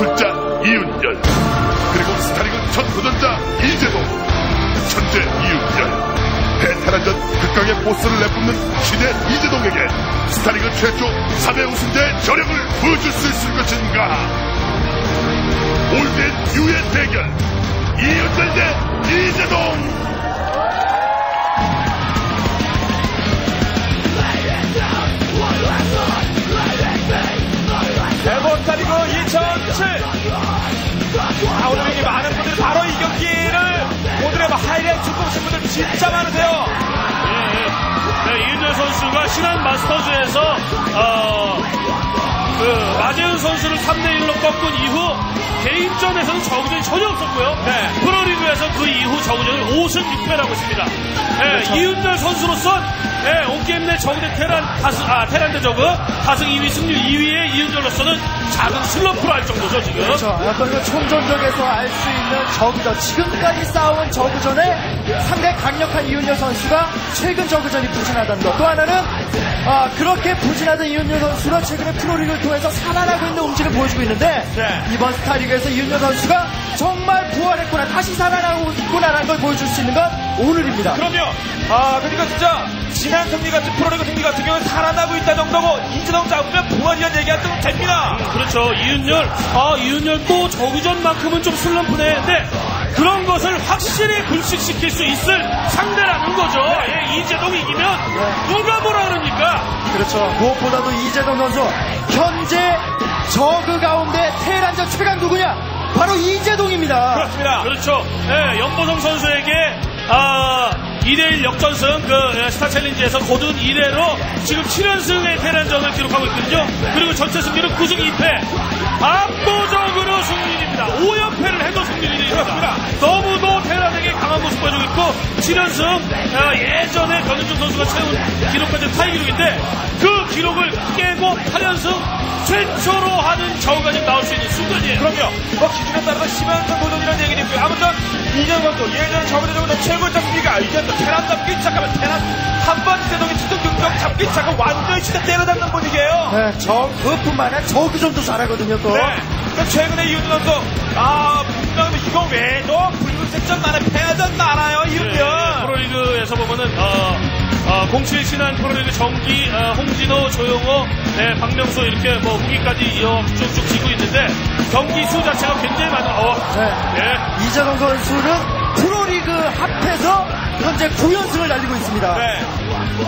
출자 이윤열. 그리고 스타리그 첫 도전자 이재동. 천재 이윤열. 대테란전 극강의 포스를 내뿜는 신예 이재동에게 스타리그 최초 3회 우승자의 저력을 보여줄 수 있을 것인가? old new의 대결. 이윤열 대 이재동 진짜 많으세요 예, 예. 네, 이은열 선수가 신한 마스터즈에서 어, 그 마재훈 선수를 3대1로 꺾은 이후 개인전에서는 저구전이 전혀 없었고요. 네. 프로리그에서 그 이후 저구전을 5승 6패라고 있습니다. 네, 이은열 선수로선 네, 온게임 내 저구대 테란 다승 아 테란 대 저그 다승 2위 승률 2위의 이은열로서는 작은 슬럼프로 할 정도죠 지금. 그렇죠. 어떤 그 총전적에서 알 수 있는 저그전, 지금까지 싸운 저그전에 상당히 강력한 이윤열 선수가 최근 저그전이 부진하다는 것. 또 하나는, 아, 그렇게 부진하던 이윤열 선수가 최근에 프로리그를 통해서 살아나고 있는 움직임을 보여주고 있는데, 네. 이번 스타리그에서 이윤열 선수가 정말 부활했구나, 다시 살아나고 있구나라는 걸 보여줄 수 있는 건 오늘입니다. 그럼요 아 그러니까 진짜 지난 승리 같은 프로리그 승리 같은 경우는 살아나고 있다 정도고 이재동 잡으면 부활이라는 얘기가 또 됩니다 그렇죠. 이윤열, 아, 이윤열 또 저구전만큼은 좀 슬럼프네. 근데 그런 것을 확실히 불식시킬 수 있을 상대라는 거죠. 예, 이재동 이기면 누가 뭐라 그러니까. 그렇죠. 무엇보다도 이재동 선수 현재 저그 가운데 테란전 최강 누구냐? 바로 이재동입니다. 그렇습니다 그렇죠. 예, 연보성 선수에게, 아, 2대1 역전승, 그, 예, 스타 챌린지에서 고든 2대로 지금 7연승의 테란전을 기록하고 있거든요. 그리고 전체 승률은 9승 2패. 압도적으로 승률입니다. 5연패를 해도 승률이 됩니다. 너무도 테란에게 강한 모습 보여주고 있고, 7연승, 아, 예전에 변은중 선수가 채운 기록까지 타이 기록인데, 그 기록을 깨고 8연승 최초로 하는 저우가 지금 나올 수 있는 순간이에요. 그럼요. 뭐 기준에 따라서 심한선 도전이라는 얘기도 있고요. 아무튼 이재동 선수 예전에 저번에 저번에 최고의 잡기가 이제 또 테란 잡기 시작하면 테란 한번 이재동이 투정 경력 잡기 시작하면 완전히 진짜 때려잡는 분위기예요. 네, 저, 그뿐만 아니라 저그전도 잘하거든요, 또. 네. 그러니까 최근에 이윤주 선수 아 분명히 이거 외도 불문색전 많아요. 패전 많아요. 네, 이윤주. 어, 07 신한 프로리그 정기 어, 홍진호, 조용호, 네, 박명수 이렇게 뭐 후기까지 이어 쭉쭉 지고 있는데 경기 수 자체가 굉장히 많은 어, 네. 네. 이재동 선수는 프로리그 합해서 현재 9연승을 달리고 있습니다. 네.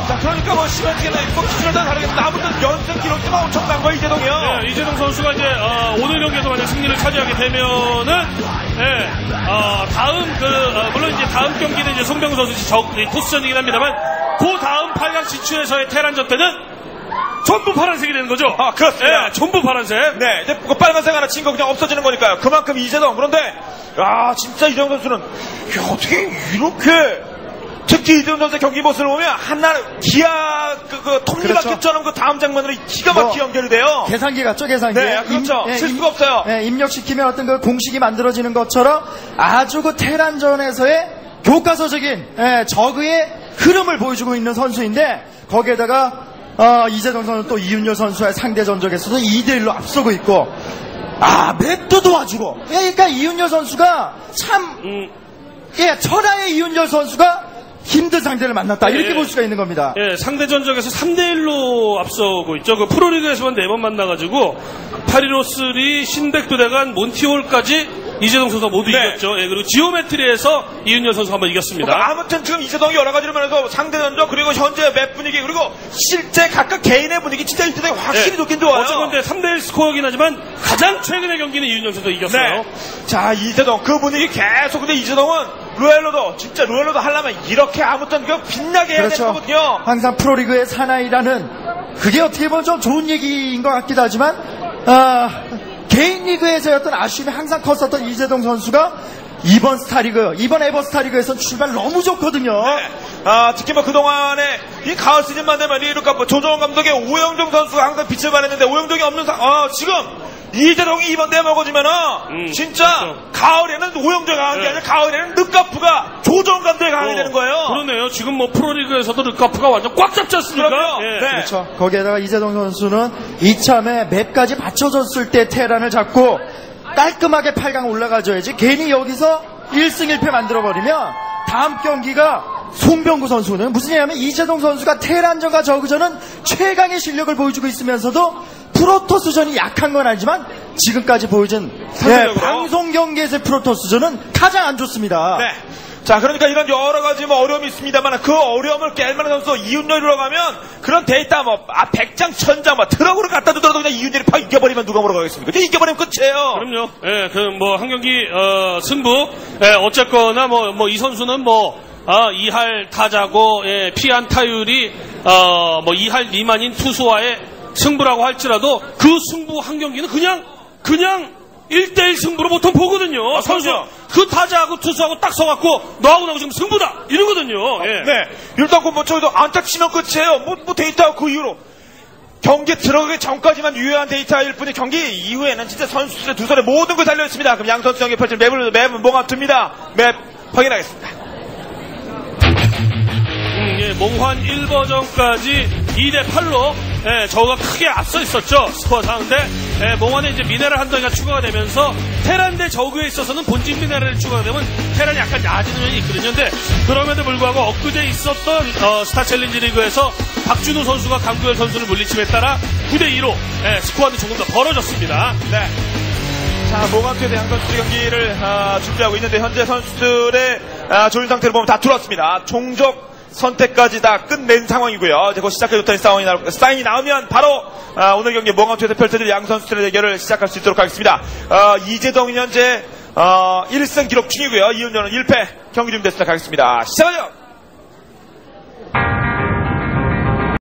자 그러니까 뭐 시간대나 있고 기준에 따라 다르겠는데 아무튼 연승 기록도 막 엄청난 거예요 이재동이요. 네, 이재동 선수가 이제 어, 오늘 경기에서 만약 승리를 차지하게 되면은 네, 어, 다음 그 어, 물론 이제 다음 경기는 이제 송병구 선수 적 토스전이긴 합니다만 그 다음 8강 진출에서의 테란전 때는 전부 파란색이 되는 거죠. 아, 그렇습니다. 네, 전부 파란색. 네, 이제 그 빨간색 하나 친 거 그냥 없어지는 거니까요. 그만큼 이재동. 그런데, 야, 진짜 이재동 선수는, 야, 어떻게 이렇게, 특히 이재동 선수의 경기 모습을 보면, 한날, 기아, 그, 그, 톱니바퀴처럼 그 다음 장면으로 기가 막히게 뭐, 연결이 돼요. 계산기 같죠, 계산기. 네, 그렇죠. 예, 실수가 없어요. 예, 입력시키면 어떤 그 공식이 만들어지는 것처럼 아주 그 테란전에서의 교과서적인 예, 저그의 흐름을 보여주고 있는 선수인데 거기에다가 어, 이재동 선수 또 이윤열 선수의 상대 전적에서도 2대1로 앞서고 있고 아 맵도 도와주고. 예, 그러니까 이윤열 선수가 참 음, 예, 천하의 이윤열 선수가 힘든 상대를 만났다 이렇게 예. 볼 수가 있는 겁니다. 예, 상대 전적에서 3대 1로 앞서고 있죠. 그 프로리그에서만 4번 만나가지고, 파리로스리, 신백두대간, 몬티올까지 이재동 선수가 모두 네. 이겼죠. 예, 그리고 지오메트리에서 이윤열 선수 한번 이겼습니다. 그러니까 아무튼 지금 이재동이 여러 가지로 면해서 상대 전적 그리고 현재 맵 분위기 그리고 실제 각각 개인의 분위기 진짜 이재동이 확실히 예. 좋긴 좋아요. 어쨌건 3대 1 스코어긴 하지만 가장 최근의 경기는 이윤열 선수가 이겼어요. 네. 자, 이재동, 그 분위기 계속, 근데 이재동은 루엘로도, 진짜 루엘로도 하려면 이렇게 아무튼 그 빛나게 해야 되는 그렇죠. 거거든요. 항상 프로리그의 사나이라는 그게 어떻게 보면 좀 좋은 얘기인 것 같기도 하지만 아, 개인 리그에서의 어떤 아쉬움이 항상 컸었던 이재동 선수가 이번 스타리그, 이번 에버 스타리그에선 출발 너무 좋거든요. 네. 아, 특히 뭐 그동안에 이 가을 시즌만 되면 리그가 뭐 조정원 감독의 오영종 선수가 항상 빛을 발했는데 오영종이 없는 상, 아, 지금 이재동이 이번 대 먹어주면은 음, 진짜 그렇죠. 가을에는 오영종이 강한 게 네. 아니라 가을에는 늑가프가 조정원 감독이 강하게 되는 거예요. 어, 그러네요. 지금 뭐 프로리그에서도 르카프가 완전 꽉 잡지 않습니까? 그럼요. 예. 네. 그렇죠. 거기에다가 이재동 선수는 이참에 맵까지 받쳐줬을 때 테란을 잡고 깔끔하게 8강 올라가줘야지 괜히 여기서 1승 1패 만들어버리면 다음 경기가 송병구 선수는 무슨 얘기냐면 이재동 선수가 테란전과 저그전은 최강의 실력을 보여주고 있으면서도 프로토스전이 약한 건 아니지만 지금까지 보여준 네, 상대적으로. 방송 경기에서의 프로토스전은 가장 안 좋습니다. 네. 자, 그러니까 이런 여러 가지 뭐 어려움이 있습니다만 그 어려움을 깰 만한 선수 이윤열이라고 하면 그런 데이터 뭐, 아, 100장, 1000장 뭐 트럭으로 갖다 두더라도 그냥 이윤열이 파 이겨버리면 누가 뭐라고 하겠습니까? 이겨버리면 끝이에요. 그럼요. 예, 그 뭐 한 경기 어, 승부. 예, 어쨌거나 뭐 뭐 이 선수는 뭐 아, 2할 타자고 예, 피안 타율이 어, 뭐 2할 미만인 투수와의 승부라고 할지라도 그 승부 한 경기는 그냥 그냥 1대1 승부로 보통 보거든요. 아, 선수 그럼요. 그 타자하고 투수하고 딱 서갖고 너하고 나하고 지금 승부다 이러거든요. 예. 네. 일단 그뭐 저희도 안타 치면 끝이에요. 뭐, 뭐 데이터 그 이후로. 경기 들어가기 전까지만 유효한 데이터일 뿐이 경기 이후에는 진짜 선수들의 두 손에 모든 걸 달려 있습니다. 그럼 양 선수 경기 펼칠 맵을, 맵은 몽환 two입니다. 맵 확인하겠습니다. 음, 예, 몽환 1버전까지 2대 8로 예, 저그가 크게 앞서 있었죠 스코어상 근데 예, 몽환에 이제 미네랄 한 덩이가 추가가 되면서 테란 대 저그에 있어서는 본진 미네랄이 추가가 되면 테란이 약간 약해지는 면이 있거든요 근데 그럼에도 불구하고 엊그제 있었던 어, 스타 챌린지 리그에서 박준호 선수가 강구열 선수를 물리침에 따라 9대 2로 예, 스코어는 조금 더 벌어졌습니다 네. 자, 몽환 two에 대한 선수들 경기를 아, 준비하고 있는데 현재 선수들의 아, join 상태를 보면 다 들어왔습니다. 종족 선택까지 다 끝낸 상황이고요. 이제 곧 시작해도 좋다는 사인이, 나, 사인이 나오면 바로 아, 오늘 경기 몽환 two에서 펼쳐질 양 선수들의 대결을 시작할 수 있도록 하겠습니다. 어, 이재동이 현재 어, 1승 기록 중이고요. 이윤정은 1패 경기 준비됐습니다. 가겠습니다. 시작하죠!